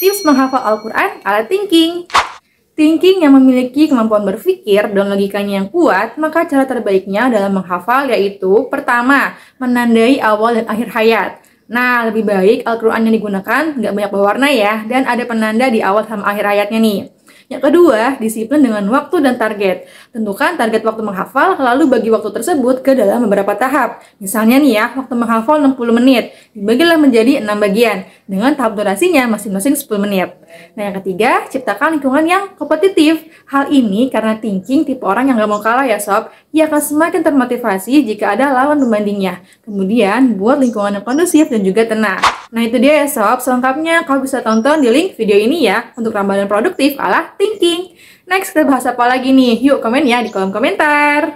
Tips menghafal Al-Quran ala thinking. Thinking yang memiliki kemampuan berpikir dan logikanya yang kuat, maka cara terbaiknya dalam menghafal yaitu pertama, menandai awal dan akhir hayat. Nah, lebih baik Al-Quran yang digunakan nggak banyak berwarna ya, dan ada penanda di awal sama akhir ayatnya nih. Yang kedua, disiplin dengan waktu dan target. Tentukan target waktu menghafal, lalu bagi waktu tersebut ke dalam beberapa tahap. Misalnya nih ya, waktu menghafal 60 menit, dibagilah menjadi 6 bagian, dengan tahap durasinya masing-masing 10 menit. Nah yang ketiga, ciptakan lingkungan yang kompetitif. Hal ini karena thinking tipe orang yang gak mau kalah ya sob, ia akan semakin termotivasi jika ada lawan pembandingnya. Kemudian, buat lingkungan yang kondusif dan juga tenang. Nah itu dia ya sob, selengkapnya kau bisa tonton di link video ini ya untuk ramalan produktif ala thinking. Next kita bahas apa lagi nih? Yuk komen ya di kolom komentar.